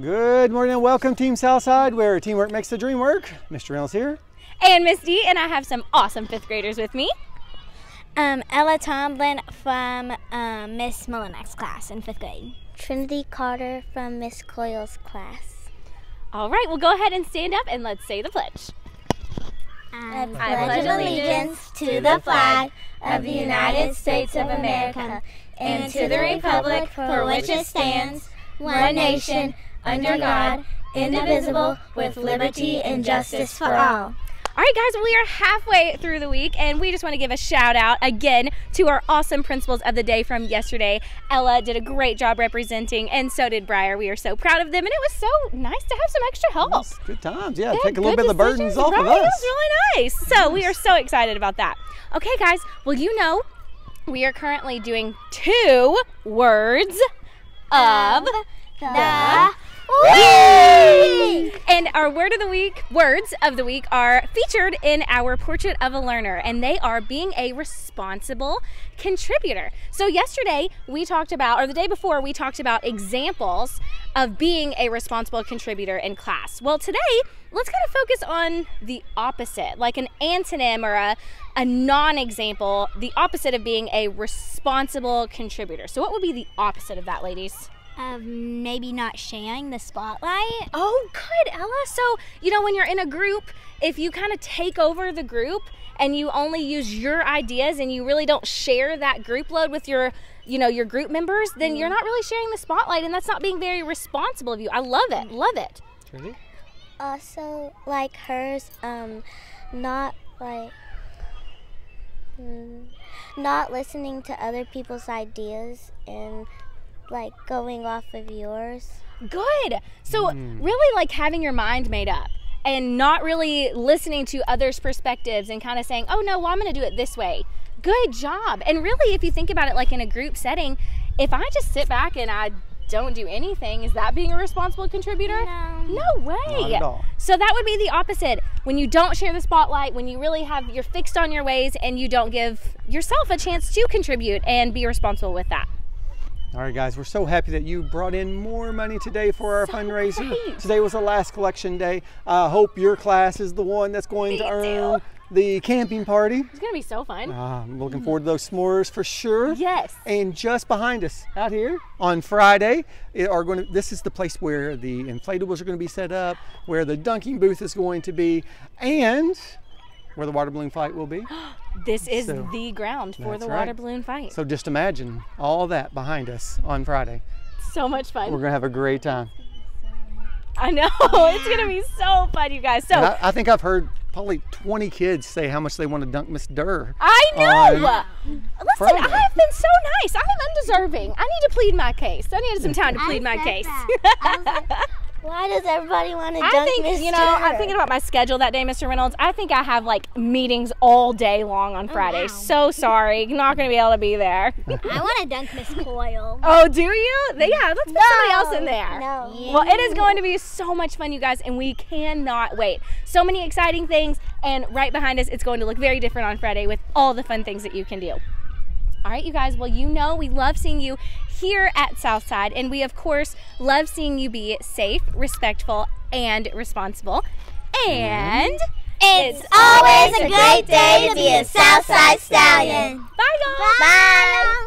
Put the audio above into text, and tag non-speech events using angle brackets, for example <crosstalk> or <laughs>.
Good morning and welcome Team Southside where teamwork makes the dream work. Mr. Reynolds here. And Miss D, and I have some awesome fifth graders with me. Um, Ella Tomlin from um, Miss Mullenak's class in fifth grade. Trinity Carter from Miss Coyle's class. All right, well, go ahead and stand up and let's say the pledge. I pledge allegiance to the flag of the United States of America and to the republic for which it stands, one nation, under God, indivisible, with liberty and justice for all. All right, guys, we are halfway through the week, and we just want to give a shout out again to our awesome principals of the day from yesterday. Ella did a great job representing, and so did Briar. We are so proud of them, and it was so nice to have some extra help. Yes, good times. Yeah, Yeah, take a little bit of the burdens off right? of It us. was really nice. So we are so excited about that. Okay, guys. Well, you know, we are currently doing two words of The week. And our word of the week, words of the week are featured in our portrait of a learner, and they are being a responsible contributor. So, yesterday we talked about, or the day before, we talked about examples of being a responsible contributor in class. Well, today, let's kind of focus on the opposite, like an antonym or a, a non example, the opposite of being a responsible contributor. So, what would be the opposite of that, ladies? Um, maybe not sharing the spotlight. Oh, good, Ella. So, you know, when you're in a group, if you kind of take over the group and you only use your ideas and you really don't share that group load with your, you know, your group members, then you're not really sharing the spotlight and that's not being very responsible of you. I love it. Love it. Trinity? Also, like hers, um, not like mm, not listening to other people's ideas and like going off of yours. Good. So, hmm. really like having your mind made up and not really listening to others' perspectives and kind of saying, oh no, well, I'm going to do it this way. Good job. And really, if you think about it like in a group setting, if I just sit back and I don't do anything, is that being a responsible contributor? No. No way. Not at all. So that would be the opposite. When you don't share the spotlight, when you really have you're fixed on your ways and you don't give yourself a chance to contribute and be responsible with that. All right, guys, we're so happy that you brought in more money today for our So fundraiser. great. Today was the last collection day. I hope your class is the one that's going to earn too. the camping party. It's going to be so fun. Uh, I'm looking forward to those s'mores for sure. Yes. And just behind us, out here on Friday, it are going to. This is the place where the inflatables are going to be set up, where the dunking booth is going to be, and where the water balloon fight will be. <gasps> This is So, the ground for that's the right. water balloon fight. So, So just imagine all that behind us on Friday. So much fun. We're going to have a great time. I know. <laughs> it's going to be so fun, you guys. So, I, I think I've heard probably 20 kids say how much they want to dunk Miss Durr. I know. on Listen, Friday. I have been so nice. I'm undeserving. I need to plead my case. I need some time to plead my said case. <laughs> that. I was like, Why does everybody want to dunk I think, Miss you know, I'm thinking about my schedule that day, Mr. Reynolds. I think I have like meetings all day long on oh, Friday. wow. So sorry. Not going to be able to be there. I want to dunk Miss Coyle. <laughs> oh, do you? Yeah, let's put somebody else in there. No. Well, it is going to be so much fun, you guys, and we cannot wait. So many exciting things, and right behind us, it's going to look very different on Friday with all the fun things that you can do. All right, you guys. Well, you know we love seeing you here at Southside, and we, of course, love seeing you be safe, respectful, and responsible. And mm-hmm. It's always a great day to be a Southside Stallion. Bye, guys. Bye.